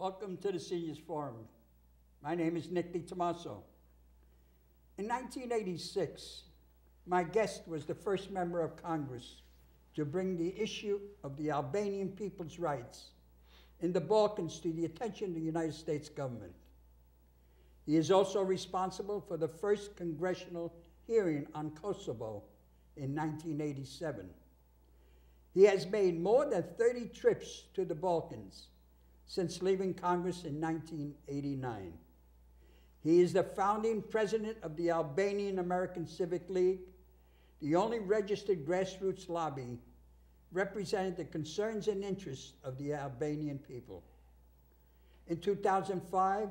Welcome to the Seniors Forum. My name is Nick DiTomaso. In 1986, my guest was the first member of Congress to bring the issue of the Albanian people's rights in the Balkans to the attention of the United States government. He is also responsible for the first congressional hearing on Kosovo in 1987. He has made more than 30 trips to the Balkans since leaving Congress in 1989. He is the founding president of the Albanian American Civic League, the only registered grassroots lobby representing the concerns and interests of the Albanian people. In 2005,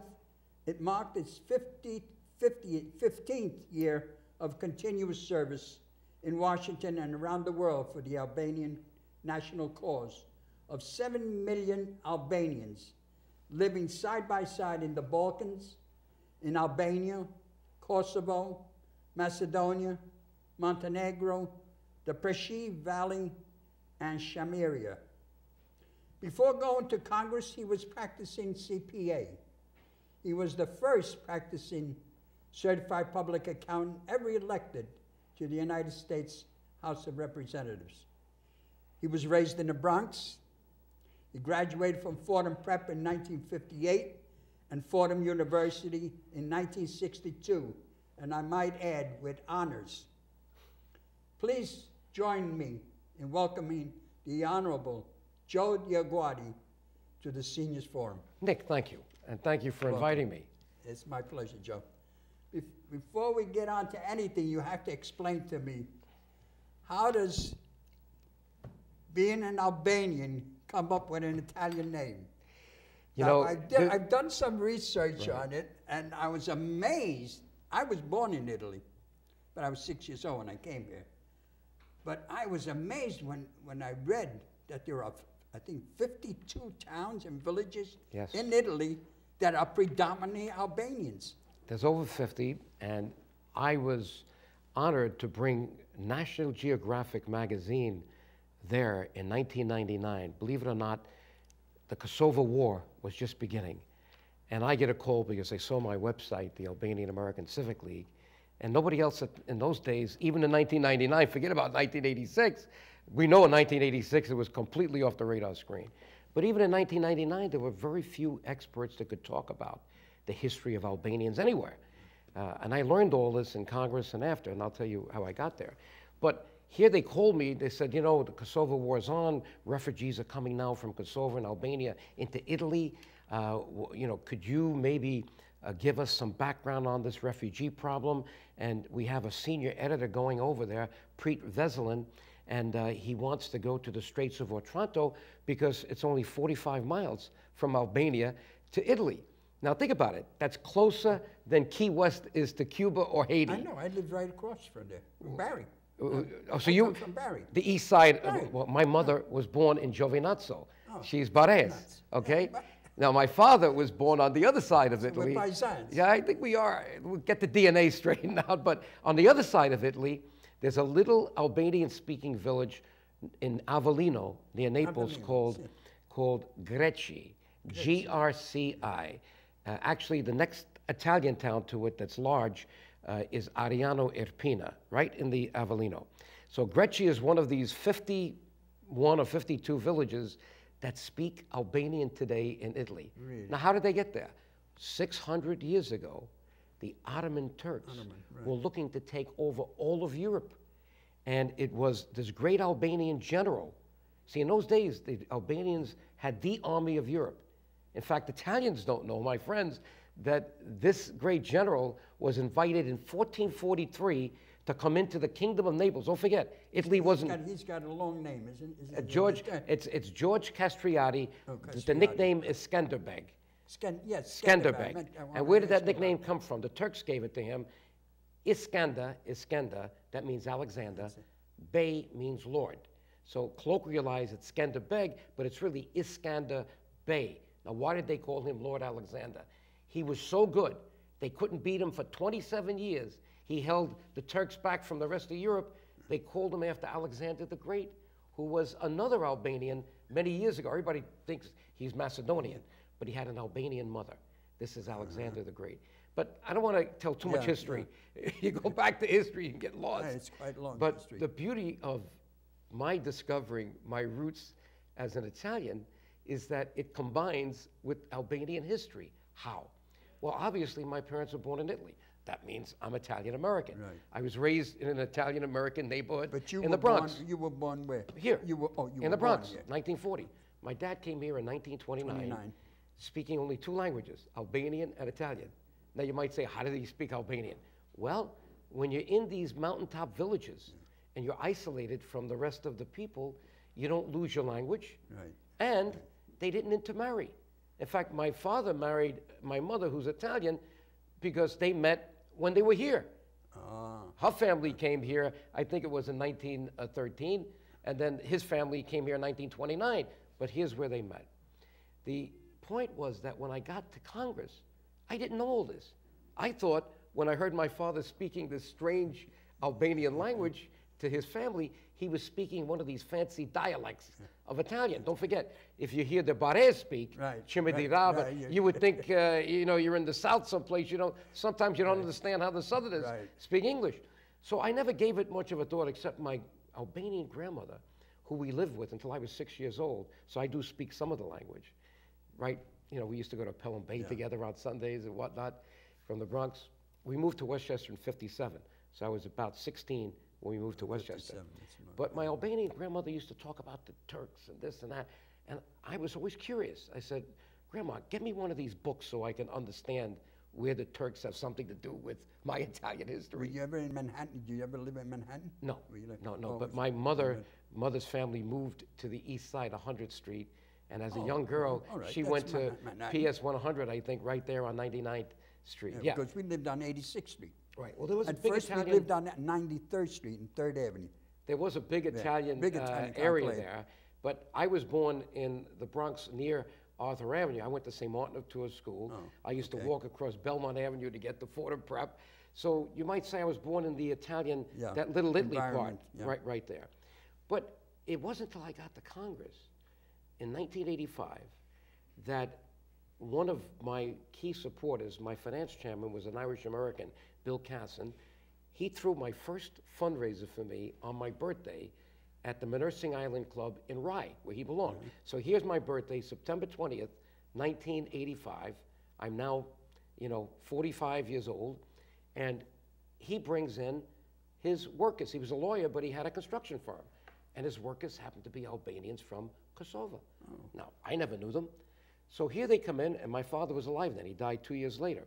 it marked its 50, 50, 15th year of continuous service in Washington and around the world for the Albanian national cause of 7 million Albanians living side by side in the Balkans, in Albania, Kosovo, Macedonia, Montenegro, the Preševo Valley, and Chameria. Before going to Congress, he was practicing CPA. He was the first practicing certified public accountant ever elected to the United States House of Representatives. He was raised in the Bronx. He graduated from Fordham Prep in 1958 and Fordham University in 1962, and I might add, with honors. Please join me in welcoming the Honorable Joe DioGuardi to the Seniors Forum. Nick, thank you. And thank you for Welcome. inviting me. It's my pleasure, Joe. Bef- Before we get on to anything, you have to explain to me, how does being an Albanian come up with an Italian name? You Now, know, I've, done- the- I've done some research on it, and I was amazed. I was born in Italy, but I was six years old when I came here. But I was amazed when, when I read that there are, I think, 52 towns and villages Yes. in Italy that are predominantly Albanians. There's over 50, and I was honored to bring National Geographic magazine there in 1999. Believe it or not, the Kosovo War was just beginning. And I get a call because they saw my website, the Albanian American Civic League, and nobody else in those days, even in 1999, forget about 1986. We know in 1986 it was completely off the radar screen. But even in 1999, there were very few experts that could talk about the history of Albanians anywhere. Uh, and I learned all this in Congress and after, and I'll tell you how I got there. But here they called me, they said, you know, the Kosovo war is on, refugees are coming now from Kosovo and Albania into Italy. Uh, you know, could you maybe uh, give us some background on this refugee problem? And we have a senior editor going over there, Priit Vesilind, and uh, he wants to go to the Straits of Otranto because it's only 45 miles from Albania to Italy. Now think about it. That's closer than Key West is to Cuba or Haiti. I know, I live right across from there, Bari. Uh, Oh, so I you, from Bari. the east side. of- well, my mother was born in Giovinazzo. Oh, She's Barese. Okay. Yeah, Now my father was born on the other side of Italy. we're Italy. Yeah, I think we are. We'll get the DNA straightened out. But on the other side of Italy, there's a little Albanian-speaking village in Avellino near Naples Avellino, called called Greci. G-R-C-I. Uh, actually, the next Italian town to it that's large uh, is Ariano Irpino, right in the Avellino. So Greci is one of these 51 or 52 villages that speak Albanian today in Italy. Now, how did they get there? 600 years ago, the Ottoman Turks were looking to take over all of Europe. And it was this great Albanian general. See, in those days, the Albanians had the army of Europe. In fact, Italians don't know, my friends, that this great general was invited in 1443 to come into the kingdom of Naples. Don't forget, Italy wasn't. God, he's got a long name, isn't isn't Uh, it? George, Uh, it's, it's George Castrioti. Oh, The- The nickname is Skanderbeg. Skan, yes, Skanderbeg. meant- I And where did that nickname about come from? The Turks gave it to him. Iskanda, Iskanda, that means Alexander. Bey means Lord. So colloquialized, it's Skanderbeg, but it's really Iskander Bey. Now, why did they call him Lord Alexander? He was so good, they couldn't beat him for 27 years. He held the Turks back from the rest of Europe. They called him after Alexander the Great, who was another Albanian many years ago. Everybody thinks he's Macedonian, but he had an Albanian mother. This is Alexander the Great. But I don't want to tell too much Yeah, history. you go back to history, you get lost. Yeah, it's quite long But history. the beauty of my discovering my roots as an Italian is that it combines with Albanian history. How? Well, obviously, my parents were born in Italy. That means I'm Italian American. Right. I was raised in an Italian American neighborhood But you in were the Bronx. Born, you were born where? Here. You were, oh, you in the Bronx, here. 1940. My dad came here in 1929, 29. speaking only two languages, Albanian and Italian. Now you might say, how did he speak Albanian? Well, when you're in these mountaintop villages and you're isolated from the rest of the people, you don't lose your language. Right. And they didn't intermarry. In fact, my father married my mother, who's Italian, because they met when they were here. Ah, Her family came here, I think it was in 1913, and then his family came here in 1929, but here's where they met. The point was that when I got to Congress, I didn't know all this. I thought when I heard my father speaking this strange Albanian language to his family, he was speaking one of these fancy dialects of Italian. Don't forget, if you hear the Barese speak, Right, right, Raba, right, you- you would think, uh, you know, you're in the South someplace. You don't, sometimes you don't understand how the Southerners Right. speak English. So I never gave it much of a thought except my Albanian grandmother, who we lived with until I was six years old. So I do speak some of the language, right? You know, we used to go to Pelham Bay together on Sundays and whatnot from the Bronx. We moved to Westchester in 57. So I was about 16 when we moved to Westchester. 57, that's right. But my Albanian grandmother used to talk about the Turks and this and that. And I was always curious. I said, Grandma, get me one of these books so I can understand where the Turks have something to do with my Italian history. were you ever in Manhattan? Did you ever live in Manhattan? No, no, no. oh, But my mother, mother's family moved to the east side, 100th Street, and as a oh, young girl, right, she that's went to Manhattan. PS 100, I think, right there on 99th Street. Yeah, Yeah, because we lived on 86th Street. Right. Well, there was a At big first, Italian. we lived on 93rd Street and 3rd Avenue. There was a big Italian, big uh, Italian area there, but I was born in the Bronx near Arthur Avenue. I went to St. Martin of Tours School. I used Oh, okay. to walk across Belmont Avenue to get to Fordham Prep. So you might say I was born in the Italian, Yeah, that Little Italy part, yeah. right, right there. But it wasn't until I got to Congress in 1985 that one of my key supporters, my finance chairman, was an Irish American, Bill Casson. He threw my first fundraiser for me on my birthday at the Manursing Island Club in Rye, where he belonged. Mm-hmm. So here's my birthday, September 20th, 1985. I'm now, you know, 45 years old, and he brings in his workers. He was a lawyer, but he had a construction firm, and his workers happened to be Albanians from Kosovo. Oh. Now, I never knew them. So here they come in, and my father was alive then. He died two years later.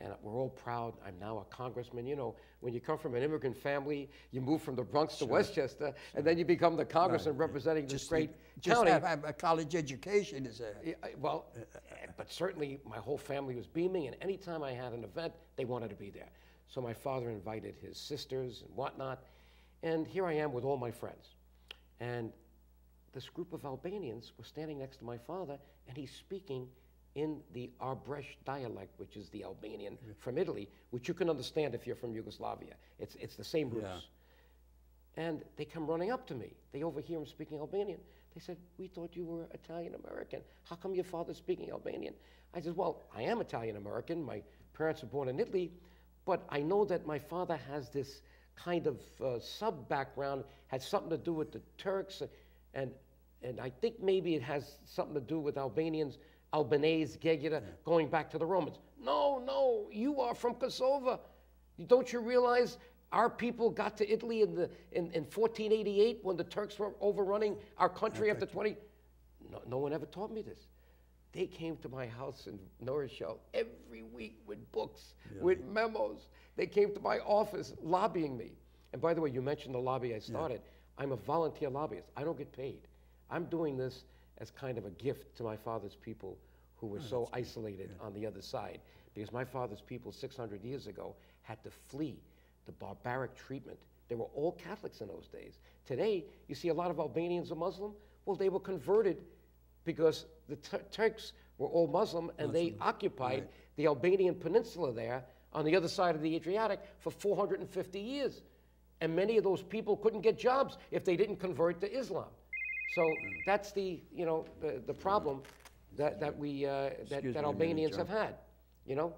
And we're all proud. I'm now a congressman. You know, when you come from an immigrant family, you move from the Bronx to Westchester, and then you become the congressman representing this Just, great just county. have, have a college education is a, Yeah, well, but certainly my whole family was beaming, and anytime I had an event, they wanted to be there. So my father invited his sisters and whatnot, and here I am with all my friends. And this group of Albanians was standing next to my father, and he's speaking in the Arbresh dialect, which is the Albanian from Italy, which you can understand if you're from Yugoslavia. It's, it's the same roots. And they come running up to me. They overhear him speaking Albanian. They said, We thought you were Italian American. How come your father's speaking Albanian? I said, Well, I am Italian American. My parents were born in Italy, but I know that my father has this kind of uh, sub background, had something to do with the Turks, and, and I think maybe it has something to do with Albanians, Albanese, Gegeda, going back to the Romans. No, no, you are from Kosovo. Don't you realize our people got to Italy in, the, in, in 1488 when the Turks were overrunning our country after 20? No, no one ever taught me this. They came to my house in Norris Show every week with books, with memos. They came to my office lobbying me. And by the way, you mentioned the lobby I started. I'm a volunteer lobbyist. I don't get paid. I'm doing this as kind of a gift to my father's people who were so isolated on the other side. Because my father's people 600 years ago had to flee the barbaric treatment. They were all Catholics in those days. Today, you see a lot of Albanians are Muslim. Well, they were converted because the Tur- Turks were all Muslim and they occupied the Albanian peninsula there on the other side of the Adriatic for 450 years. And many of those people couldn't get jobs if they didn't convert to Islam. So that's the, you know, the, the problem. that, that we, uh, that, that Albanians have had, you know?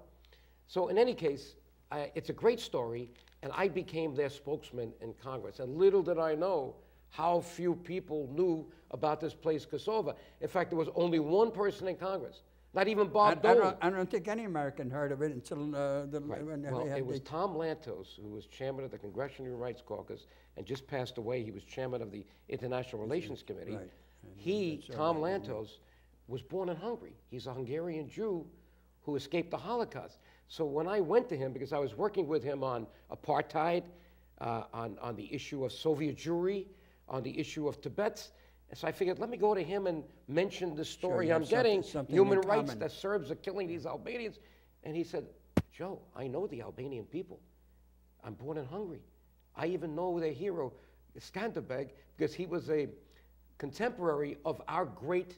So in any case, I, it's a great story, and I became their spokesman in Congress. And little did I know how few people knew about this place, Kosovo. In fact, there was only one person in Congress, not even I, Bob I Dole. don't, I don't think any American heard of it until uh, the, Right. when Well, they had it was Tom Lantos, who was chairman of the Congressional Human Rights Caucus and just passed away. He was chairman of the International Relations Committee. right. He, Tom. Lantos, was born in Hungary. He's a Hungarian Jew who escaped the Holocaust. So when I went to him, because I was working with him on apartheid, uh, on, on the issue of Soviet Jewry, on the issue of Tibet, and so I figured, let me go to him and mention the story you I'm something- getting, something human rights, common. that Serbs are killing these Albanians. And he said, Joe, I know the Albanian people. I'm born in Hungary. I even know their hero, Skanderbeg, because he was a contemporary of our great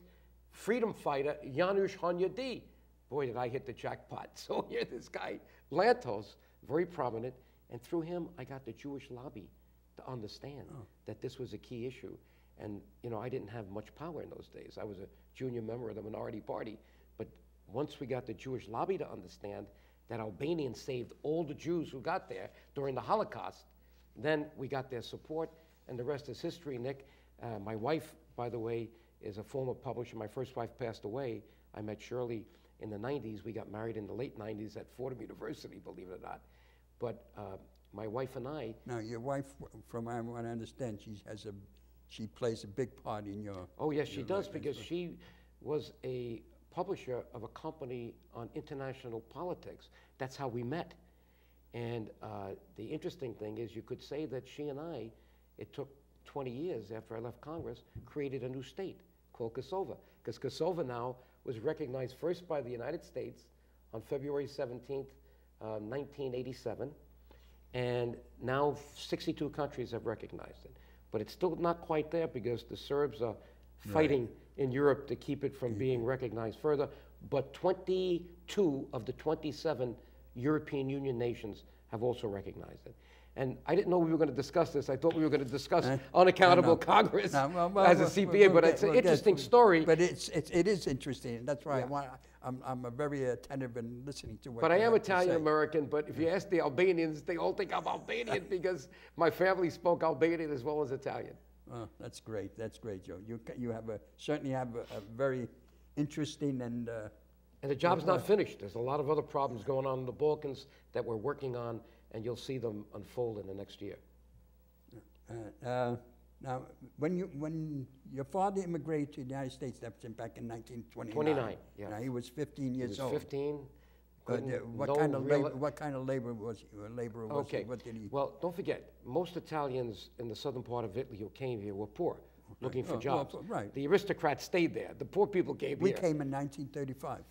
freedom fighter, János Hunyadi. Boy, did I hit the jackpot. So here, this guy, Lantos, very prominent, and through him, I got the Jewish lobby to understand oh. that this was a key issue. And, you know, I didn't have much power in those days. I was a junior member of the minority party. But once we got the Jewish lobby to understand that Albanians saved all the Jews who got there during the Holocaust, then we got their support, and the rest is history, Nick. Uh, my wife, by the way, is a former publisher. My first wife passed away. I met Shirley in the 90s. We got married in the late 90s at Fordham University, believe it or not. But uh, my wife and I, Now, your wife, from what I understand, she has a, she plays a big part in your. oh yes, she does, because she was a publisher of a company on international politics. That's how we met. And uh, the interesting thing is, you could say that she and I, it took 20 years after I left Congress, created a new state called Kosovo. Because Kosovo now was recognized first by the United States on February 17th, uh, 1987. And now 62 countries have recognized it. But it's still not quite there because the Serbs are fighting in Europe to keep it from being recognized further. But 22 of the 27 European Union nations have also recognized it. And I didn't know we were going to discuss this. I thought we were going to discuss Eh? unaccountable know. Congress Now, well, well, as a we'll- we'll but get- it's an we'll get- interesting story. But it's, it's, it is interesting, that's why I want, I'm, I'm a very attentive in listening to what But I am Italian American, but if you ask the Albanians, they all think I'm Albanian because my family spoke Albanian as well as Italian. Oh, that's great, that's great, Joe. You, you have a, certainly have a, a very interesting and, uh, And the job's not finished. There's a lot of other problems going on in the Balkans that we're working on, and you'll see them unfold in the next year. uh, uh, now, when you, when your father immigrated to the United States, that was in- back in nineteen twenty-nine. 29, yeah. Now, he was fifteen He years was old. 15. But, uh, what no kind of labor, what kind of labor was, he- uh, laborer was he? Okay. What did he? Well, don't forget, most Italians in the southern part of Italy who came here were poor, looking Oh, for well, jobs. for- right. The aristocrats stayed there. The poor people came We here. came in nineteen thirty-five.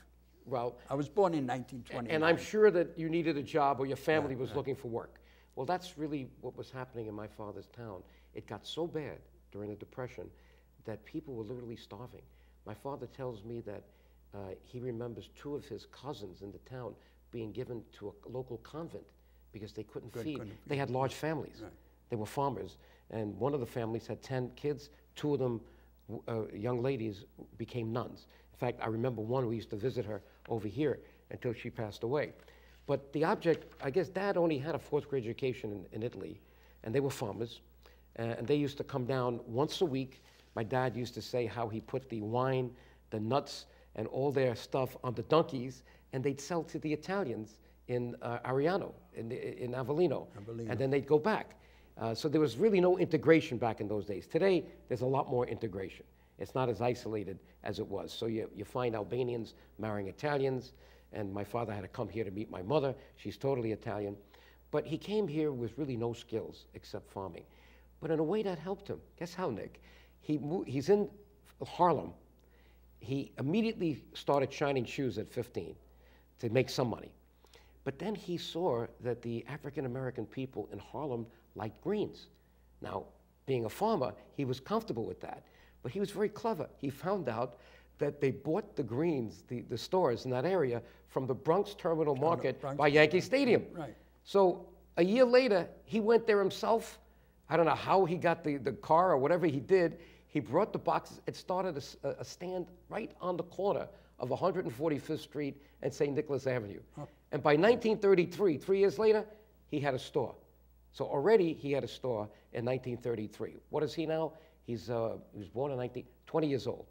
Well, I was born in 1920. And I'm sure that you needed a job or your family was looking for work. Well, that's really what was happening in my father's town. It got so bad during the Depression that people were literally starving. My father tells me that uh, he remembers two of his cousins in the town being given to a local convent because they couldn't feed. couldn't They had large families. Right. They were farmers, and one of the families had 10 kids. Two of them, uh, young ladies, became nuns. In fact, I remember one, we used to visit her over here until she passed away. But the object, I guess dad only had a fourth grade education in, in Italy, and they were farmers. uh, and they used to come down once a week. My dad used to say how he put the wine, the nuts, and all their stuff on the donkeys, and they'd sell to the Italians in uh, Ariano, in, in Avellino. Avellino. And then they'd go back. Uh, so there was really no integration back in those days. Today, there's a lot more integration. It's not as isolated as it was. So you, you find Albanians marrying Italians, and my father had to come here to meet my mother. She's totally Italian. But he came here with really no skills except farming. But in a way that helped him. Guess how, Nick? He he's in Harlem. He immediately started shining shoes at 15 to make some money. But then he saw that the African American people in Harlem liked greens. Now, being a farmer, he was comfortable with that. But he was very clever. He found out that they bought the greens, the, the stores in that area, from the Bronx Terminal Market Bronx by Yankee Stadium. Right. So a year later, he went there himself. I don't know how he got the, the car or whatever he did. He brought the boxes. It started a stand right on the corner of 145th Street and St. Nicholas Avenue. And by 1933, three years later, he had a store. So already he had a store in 1933. What is he now? He's, uh, he was born in 19, 20 years old.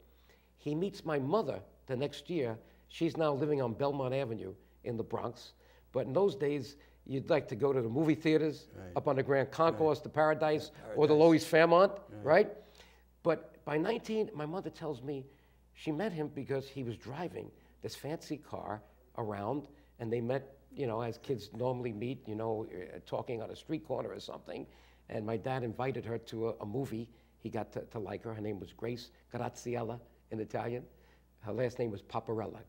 He meets my mother the next year. She's now living on Belmont Avenue in the Bronx. But in those days, you'd like to go to the movie theaters up on the Grand Concourse, the Paradise, or the Loews Fairmont, right? But by 19, my mother tells me she met him because he was driving this fancy car around, and they met, you know, as kids normally meet, you know, uh, talking on a street corner or something. And my dad invited her to a, a movie. He got to, to like her. Her name was Grace Graziella in Italian. Her last name was Paparella,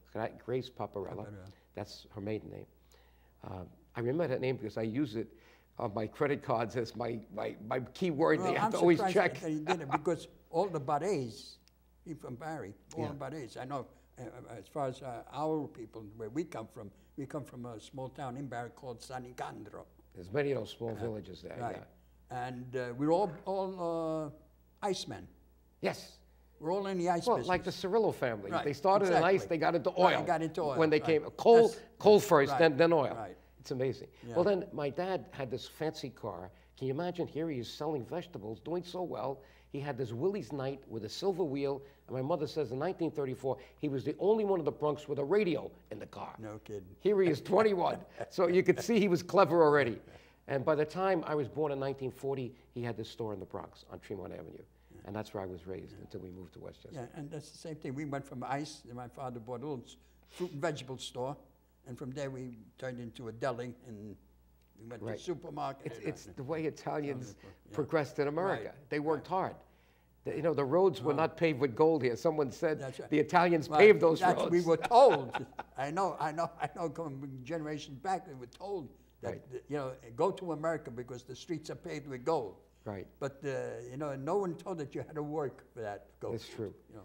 Grace Paparella. That's her maiden name. Uh, I remember that name because I use it on my credit cards as my, my, my key word. Well, they have I'm to always check. that he did it because all the Barres, from Bari, all Yeah. Barres. I know as far as uh, our people, where we come from, we come from a small town in Bari called San Nicandro. There's many of those small villages there. Right. Yeah. And uh, we're all, all uh, icemen. Yes. We're all in the ice Well, business. like the Cirillo family. Right, They started in ice, they got into Right, oil. got into oil, When they right. came, coal, That's- coal first, right, then, then oil. right. It's amazing. Yeah. Well, then my dad had this fancy car. Can you imagine? Here he is selling vegetables, doing so well. He had this Willys-Knight with a silver wheel. And my mother says in 1934, he was the only one in the Bronx with a radio in the car. No kidding. Here he is, 21. so you could see he was clever already. And by the time I was born in 1940, he had this store in the Bronx on Tremont Avenue. And that's where I was raised until we moved to Westchester. Yeah, and that's the same thing. We went from ice, and my father bought a little fruit and vegetable store, and from there we turned into a deli, and we went to Right. a supermarket. It's, it's the way Italians yeah. progressed in America. Right, They worked hard. The- you know, the roads were not paved with gold here. Someone said right. the Italians Well, paved those roads. We were told. I know, I know, I know. Going generations back, we were told that Right. you know go to America because the streets are paved with gold. Right. But uh, you know, no one told that you had to work for that gold. That's true. You know,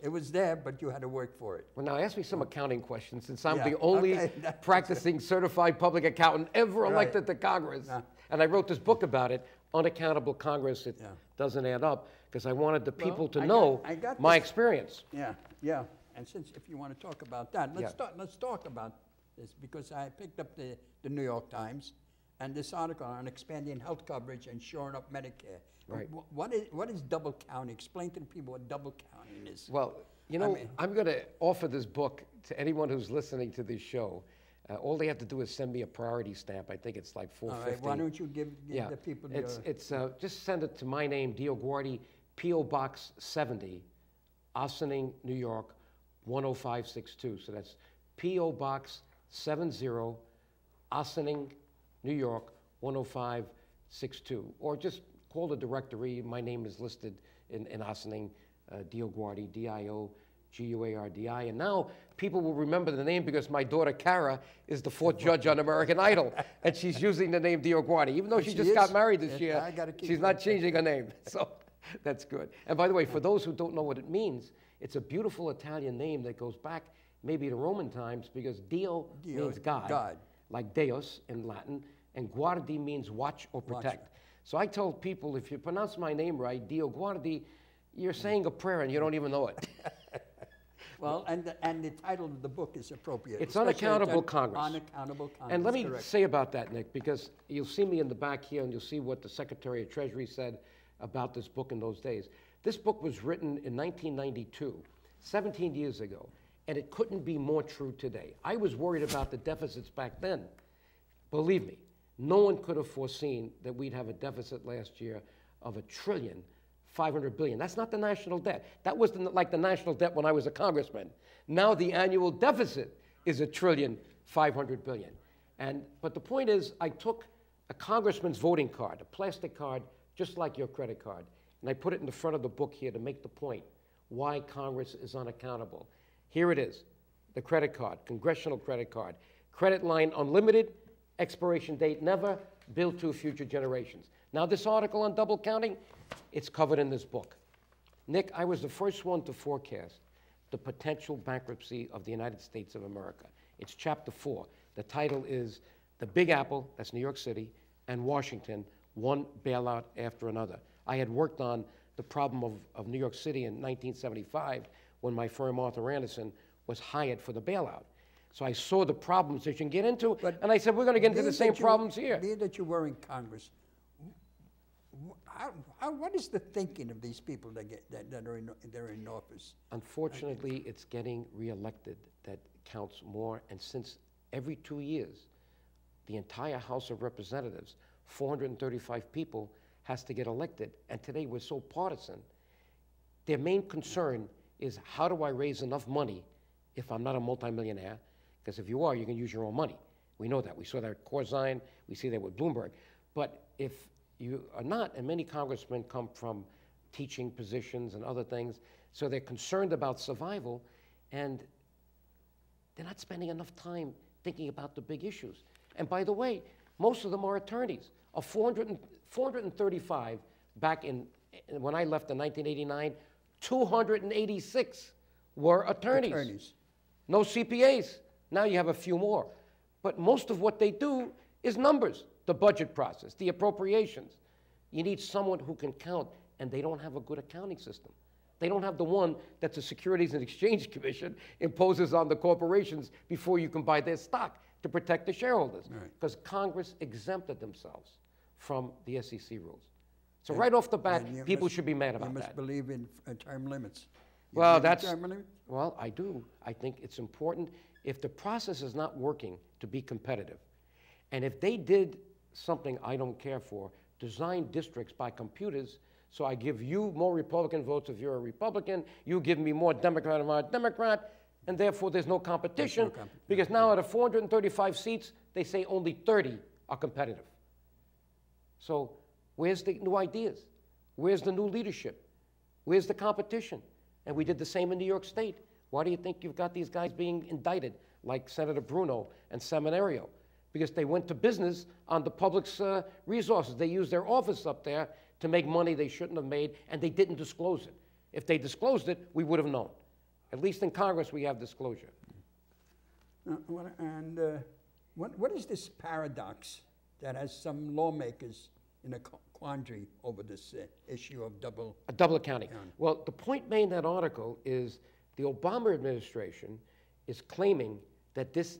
it was there, but you had to work for it. Well, now ask me some accounting questions since I'm Yeah, the only okay, practicing certified public accountant ever Right. elected to Congress. Yeah. And I wrote this book about it, Unaccountable Congress. It Yeah. doesn't add up because I wanted the people to I got- know I got my this. experience. Yeah, yeah. And since if you want to talk about that, let's Yeah. talk. Let's talk about this because I picked up the, the New York Times and this article on expanding health coverage and shoring up Medicare. Right. Wh- What is what is double counting? Explain to the people what double counting is. Well, you I know, mean- I'm going to offer this book to anyone who's listening to this show. Uh, all they have to do is send me a priority stamp. I think it's like All 450. right. Why don't you give, give yeah, the people it's your it's uh, just send it to my name, Dio Guardi, P.O. Box 70, Ossining, New York, 10562. So that's P.O. Box 70, Ossining, New York, 10562. Or just call the directory. My name is listed in, in Ossining, uh, Dio Guardi, D-I-O. G-U-A-R-D-I. And now people will remember the name because my daughter Cara is the fourth judge on American Idol. And she's using the name Dio Guardi. Even though she, She just got married this Yes, year, I she's not changing her name. So that's good. And by the way, for those who don't know what it means, it's a beautiful Italian name that goes back maybe to Roman times because Dio, Dio, means God, God. like Deus in Latin, and Guardi means watch or Watch. protect. So I told people if you pronounce my name right, Dio Guardi, you're saying a prayer and you don't even know it. Well, and the, and the title of the book is appropriate. It's Unaccountable Congress. Unaccountable Congress. And let me correct. say about that, Nick, because you'll see me in the back here and you'll see what the Secretary of Treasury said about this book in those days. This book was written in 1992, 17 years ago, and it couldn't be more true today. I was worried about the deficits back then. Believe me, no one could have foreseen that we'd have a deficit last year of a trillion, 500 billion. That's not the national debt. That was the, like the national debt when I was a congressman. Now the annual deficit is a trillion, 500 billion. And, but the point is, I took a congressman's voting card, a plastic card, just like your credit card, and I put it in the front of the book here to make the point why Congress is unaccountable. Here it is the credit card, congressional credit card, credit line unlimited, expiration date never, bill to future generations. Now, this article on double counting, it's covered in this book. Nick, I was the first one to forecast the potential bankruptcy of the United States of America. It's chapter four. The title is The Big Apple, that's New York City, and Washington, one bailout after another. I had worked on the problem of, of New York City in 1975 when my firm Arthur Andersen was hired for the bailout. So I saw the problems that you can get into, But and I said, we're going to get into the same you- problems here. Being that you were in Congress, how, how, what is the thinking of these people that get, that, that are in, that are in office? Unfortunately, it's getting reelected that counts more, and since every two years, the entire House of Representatives, 435 people, has to get elected, and today we're so partisan, their main concern is how do I raise enough money if I'm not a multimillionaire? Because if you are, you can use your own money. We know that. We saw that at Corzine, we see that with Bloomberg. But if you are not, and many congressmen come from teaching positions and other things, so they're concerned about survival, and they're not spending enough time thinking about the big issues. And by the way, most of them are attorneys. Of 400 435 back in, when I left in 1989, 286 were attorneys. Attorneys. No CPAs. Now you have a few more. But most of what they do is numbers, the budget process, the appropriations. You need someone who can count, and they don't have a good accounting system. They don't have the one that the Securities and Exchange Commission imposes on the corporations before you can buy their stock to protect the shareholders. Right. Because Congress exempted themselves from the SEC rules. So right off the bat, people must- should be mad about that. You must that. believe in uh, term limits. You Well, that's, well, I do. I think it's important. If the process is not working to be competitive, and if they did something I don't care for, design districts by computers, so I give you more Republican votes if you're a Republican, you give me more Democrat if I'm a Democrat, and therefore there's no competition. comp- Because now out of 435 seats, they say only 30 are competitive. So where's the new ideas? Where's the new leadership? Where's the competition? And we did the same in New York State. Why do you think you've got these guys being indicted, like Senator Bruno and Seminerio? Because they went to business on the public's uh, resources. They used their office up there to make money they shouldn't have made, and they didn't disclose it. If they disclosed it, we would have known. At least in Congress, we have disclosure. Uh, what- And uh, what, what is this paradox that has some lawmakers in a quandary over this uh, issue of double? A double accounting. Yeah. Well, the point made in that article is the Obama administration is claiming that this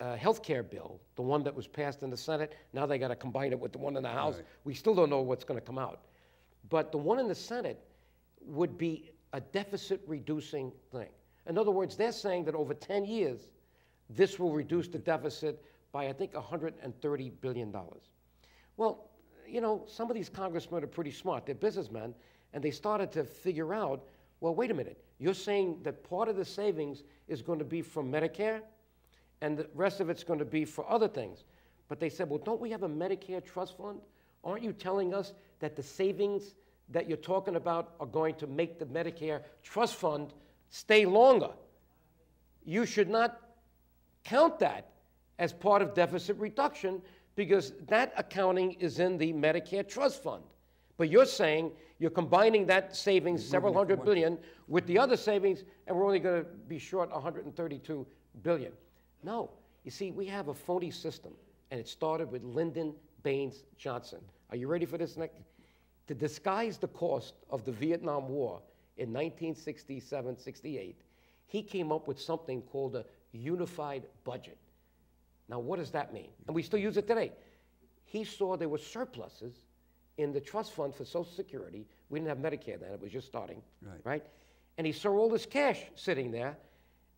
uh, health care bill, the one that was passed in the Senate, now they got to combine it with the one in the House. Right. We still don't know what's going to come out. But the one in the Senate would be a deficit reducing thing. In other words, they're saying that over 10 years, this will reduce the deficit by, I think, $130 billion. Well, you know, some of these congressmen are pretty smart. They're businessmen, and they started to figure out well, wait a minute. You're saying that part of the savings is going to be from Medicare, and the rest of it's going to be for other things. But they said, well, don't we have a Medicare trust fund? Aren't you telling us that the savings that you're talking about are going to make the Medicare trust fund stay longer? You should not count that as part of deficit reduction because that accounting is in the Medicare trust fund. But you're saying you're combining that savings, several hundred billion, with the other savings, and we're only going to be short 132 billion. No. You see, we have a phony system, and it started with Lyndon Baines Johnson. Are you ready for this, Nick? To disguise the cost of the Vietnam War in 1967 68, he came up with something called a unified budget. Now, what does that mean? And we still use it today. He saw there were surpluses in the trust fund for Social Security. We didn't have Medicare then, it was just starting, Right. right? And he saw all this cash sitting there,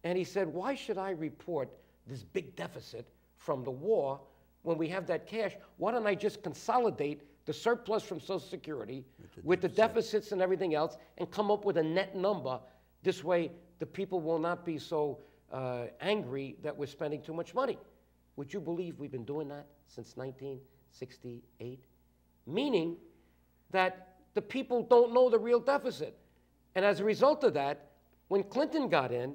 and he said, Why should I report this big deficit from the war when we have that cash? Why don't I just consolidate the surplus from Social Security with the deficits and everything else and come up with a net number? This way, the people will not be so uh, angry that we're spending too much money. Would you believe we've been doing that since 1968? Meaning that the people don't know the real deficit. And as a result of that, when Clinton got in,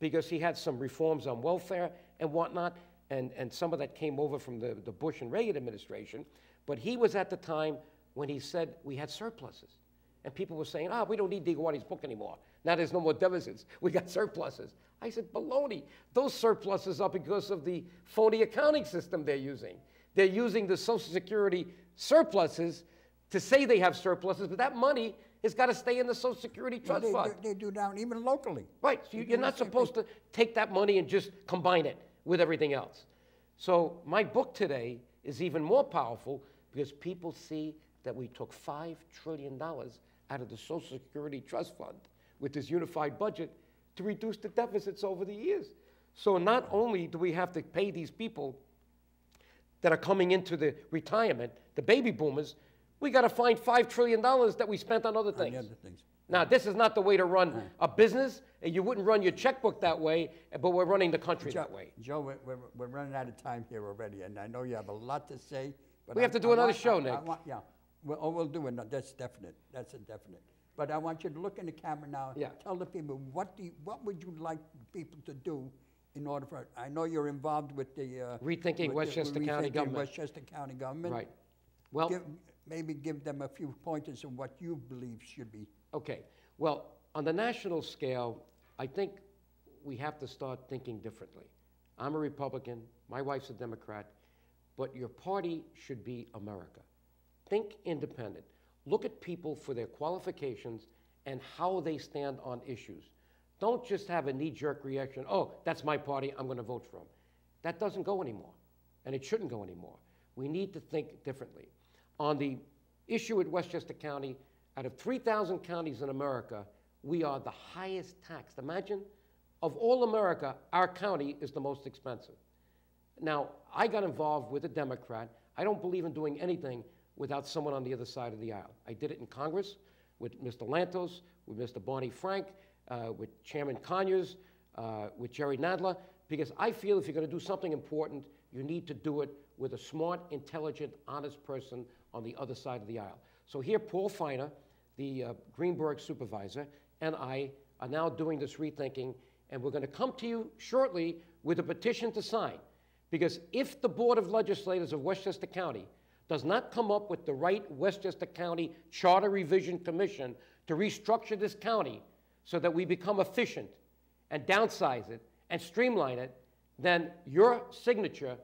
because he had some reforms on welfare and whatnot, and, and some of that came over from the, the Bush and Reagan administration, but he was at the time when he said we had surpluses. And people were saying, ah, we don't need DioGuardi's book anymore. Now there's no more deficits. We got surpluses. I said, baloney. Those surpluses are because of the phony accounting system they're using. They're using the Social Security surpluses to say they have surpluses, but that money has got to stay in the Social Security Trust they, Fund. they, they do down even locally. Right, so you, you're not supposed to take that money and just combine it with everything else. So my book today is even more powerful because people see that we took $5 trillion out of the Social Security Trust Fund with this unified budget to reduce the deficits over the years. So not only do we have to pay these people that are coming into the retirement, the baby boomers, we got to find $5 trillion that we spent on other on things. other things. Now, this is not the way to run a business, and you wouldn't run your checkbook that way, but we're running the country Joe, that way. Joe, we're, we're running out of time here already, and I know you have a lot to say, but. We I- have to do I another want- show, I- I Nick. want- Yeah, well, oh, we'll do it, No, that's definite, that's a definite. But I want you to look in the camera now. Yeah. Tell the people, what do you, what would you like people to do in order for, I know you're involved with the. uh, Rethinking with the- Westchester County rethinking government. Westchester County government. Right. Well, Give- Maybe give them a few pointers on what you believe should be. okay. Well, on the national scale, I think we have to start thinking differently. I'm a Republican, my wife's a Democrat, but your party should be America. Think independent. Look at people for their qualifications and how they stand on issues. Don't just have a knee jerk reaction, oh, that's my party, I'm going to vote for him. That doesn't go anymore, and it shouldn't go anymore. We need to think differently. On the issue at Westchester County, out of 3,000 counties in America, we are the highest taxed. Imagine, of all America, our county is the most expensive. Now, I got involved with a Democrat. I don't believe in doing anything without someone on the other side of the aisle. I did it in Congress with Mr. Lantos, with Mr. Barney Frank, uh, with Chairman Conyers, uh, with Jerry Nadler, because I feel if you're going to do something important, you need to do it with a smart, intelligent, honest person on the other side of the aisle. So here, Paul Feiner, the uh, Greenburgh supervisor, and I are now doing this rethinking, and we're going to come to you shortly with a petition to sign. Because if the Board of Legislators of Westchester County does not come up with the right Westchester County Charter Revision Commission to restructure this county so that we become efficient and downsize it and streamline it, then your signature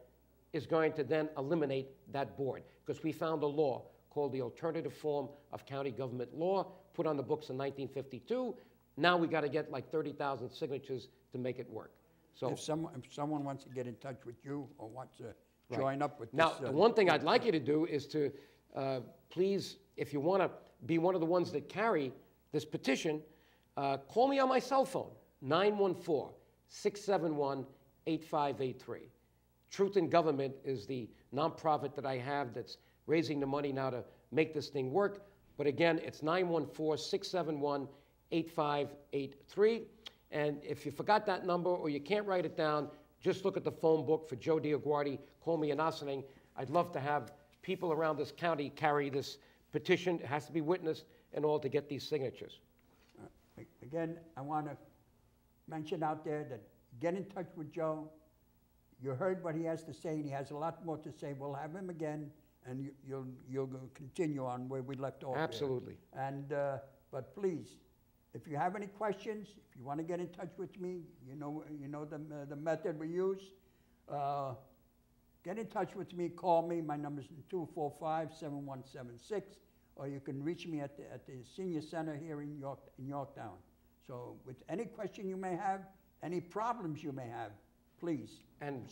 is going to then eliminate that board. Because we found a law called the Alternative Form of County Government Law, put on the books in 1952. Now we got to get like 30,000 signatures to make it work. So If someone, if someone wants to get in touch with you or wants to Right. join up with this. Now, uh, the one thing I'd like you to do is to, uh, please, if you want to be one of the ones that carry this petition, uh, call me on my cell phone, 914-671-8583. Truth in Government is the nonprofit that I have that's raising the money now to make this thing work. But again, it's 914-671-8583. And if you forgot that number or you can't write it down, just look at the phone book for Joe DioGuardi. Call me in Ossining. I'd love to have people around this county carry this petition. It has to be witnessed and all to get these signatures. A- Again, I want to mention out there that get in touch with Joe. You heard what he has to say, and he has a lot more to say. We'll have him again, and you- you'll, you'll continue on where we left off. Absolutely. And, uh, but please, if you have any questions, if you want to get in touch with me, you know, you know the, uh, the method we use. Uh, Get in touch with me, call me, my number's 245-7176, or you can reach me at the, at the senior center here in York, in Yorktown. So with any question you may have, any problems you may have, please, And,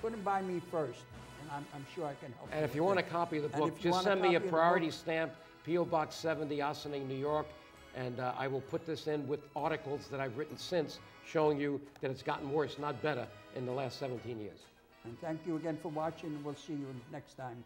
put them by me first, and I'm, I'm sure I can help you. and if you want a copy of the book, just send me a copy of the priority stamp, P.O. Box 70, Ossining, New York, and uh, I will put this in with articles that I've written since showing you that it's gotten worse, not better, in the last 17 years. And thank you again for watching, we'll see you next time.